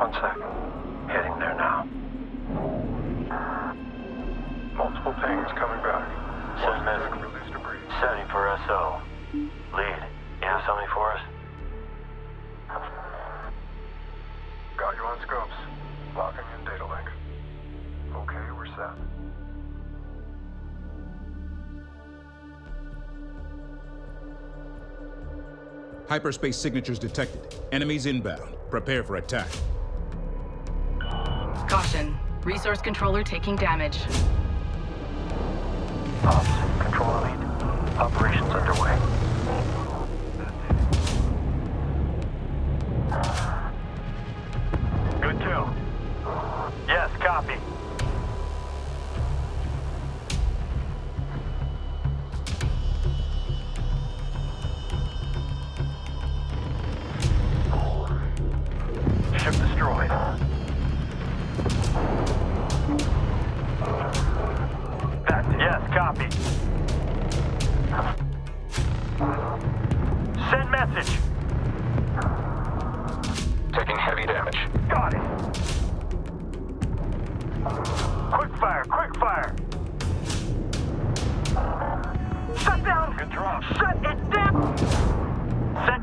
One sec. Heading there now. Multiple pings coming back. Send medic. Release debris. Setting for SO. Lead, you have something for us? Got you on scopes. Locking in data link. Okay, we're set. Hyperspace signatures detected. Enemies inbound. Prepare for attack. Caution. Resource controller taking damage. Ops, control lead. Operations underway. Good kill. Yes, copy. That, yes, copy. Send message. Taking heavy damage. Got it. Quick fire, quick fire. Shut down. Good drop. Shut it down. Set.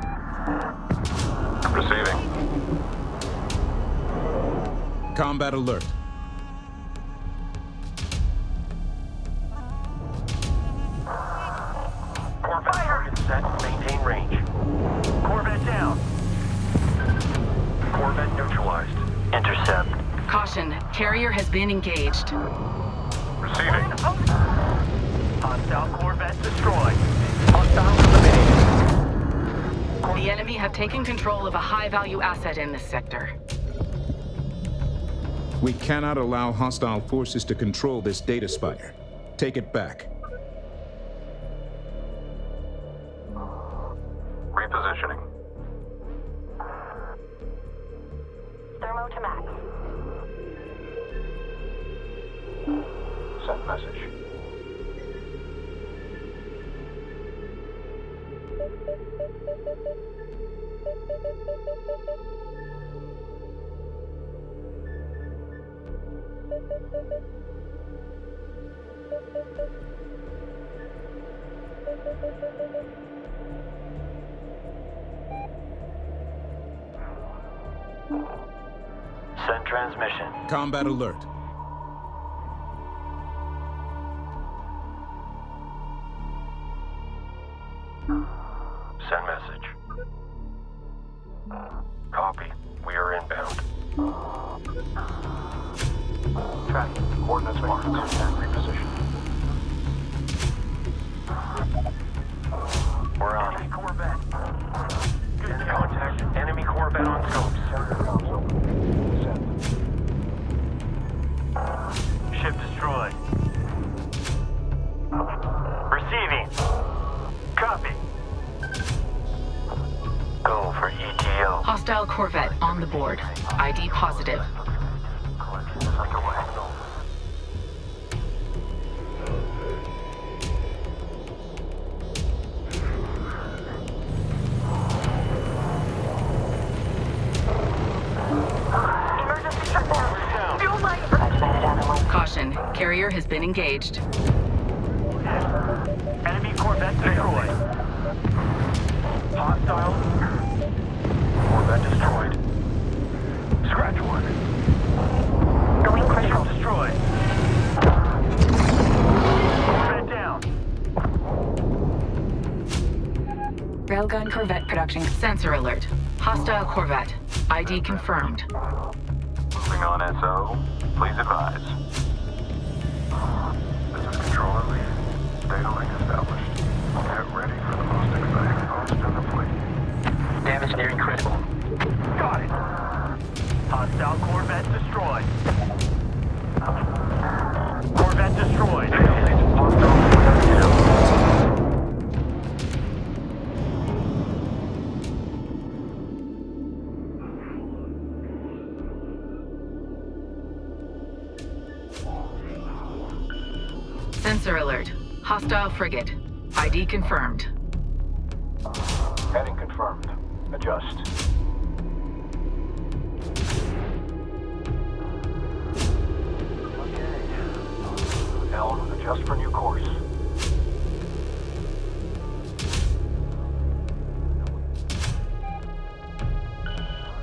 Receiving. Combat alert. Intercept. Caution. Carrier has been engaged. Receiving. Hostile Corvette destroyed. Hostiles eliminated. The enemy have taken control of a high-value asset in this sector. We cannot allow hostile forces to control this data spire. Take it back. Repositioning. Message. Send transmission. Combat alert. Tracking. Coordinates marked. Reposition. We're on. Enemy Corvette. Good contact. Enemy Corvette on scopes. Ship destroyed. Receiving. Copy. Go for ETO. Hostile Corvette on the board. ID positive. Carrier has been engaged. Enemy Corvette destroyed. Hostile. Corvette destroyed. Railgun Corvette production. Sensor alert. Hostile Corvette. ID confirmed. Moving on SO. Please advise. Sensor alert. Hostile frigate. ID confirmed. Heading confirmed. Adjust. Okay. L, adjust for new course.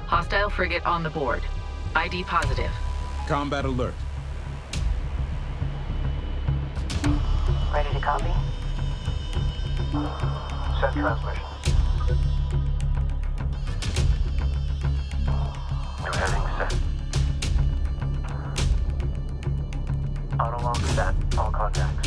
Hostile frigate on the board. ID positive. Combat alert. Ready to copy? Send transmissions. New heading set. Auto log set. All contacts.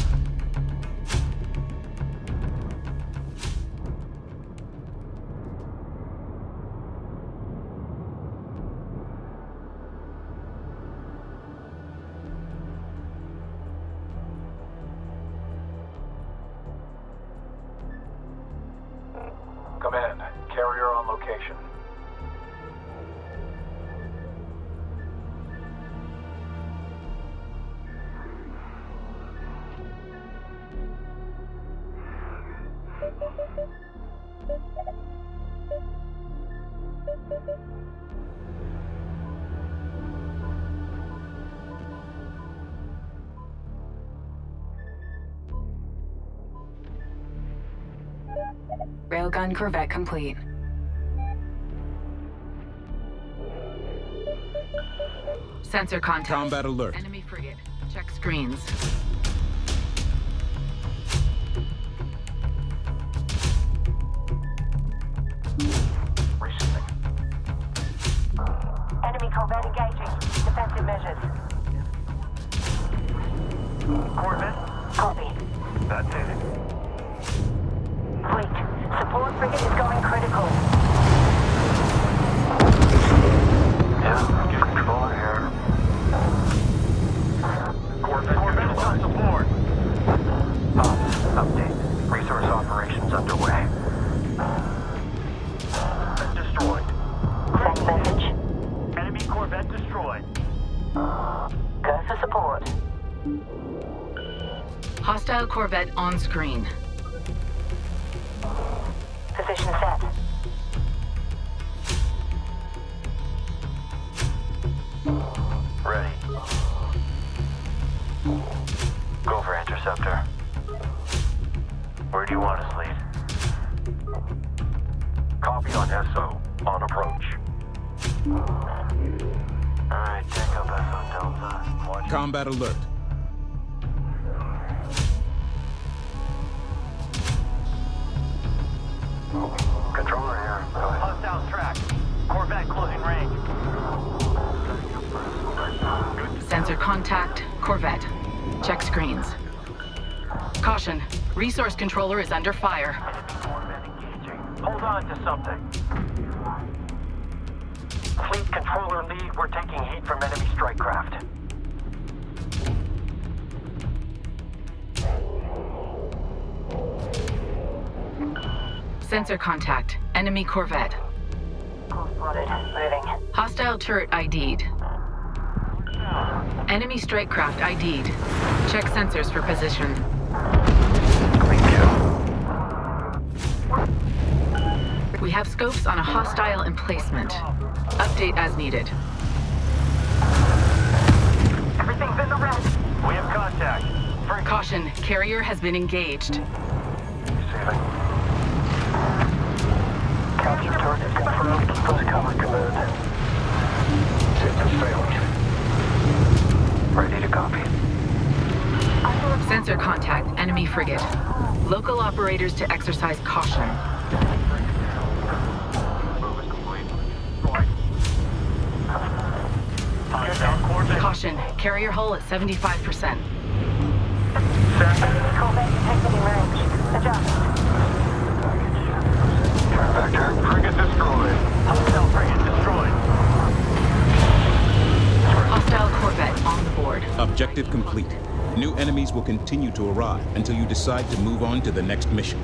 Railgun Corvette complete. Sensor contact. Combat alert. Enemy frigate. Check screens. Corvette destroyed. Go for support. Hostile Corvette on screen. Position set. Ready. Go for interceptor. Where do you want us, lead? Copy on SO. On approach. Alright, take up Delta. Watch Combat alert. Controller here. Go ahead. Hostile track. Corvette closing range. Sensor contact. Corvette. Check screens. Caution. Resource controller is under fire. Hold on to something. Fleet controller lead, we're taking heat from enemy strike craft. Sensor contact. Enemy Corvette. Spotted. Moving. Hostile turret ID'd. Enemy strike craft ID'd. Check sensors for position. We have scopes on a hostile emplacement. Update as needed. Everything's in the red. We have contact. Frigate. Caution, carrier has been engaged. Receiving. Capture target confirmed. Keep us covered, command. System failed. Ready to copy. Sensor contact, enemy frigate. Local operators to exercise caution. Move is complete. Right. Hostile Corvette. Caution, carrier hull at 75%. Enemy corvette detected range. Adjust. Vector. Frigate destroyed. Hostile frigate destroyed. Hostile Corvette on the board. Objective complete. New enemies will continue to arrive until you decide to move on to the next mission.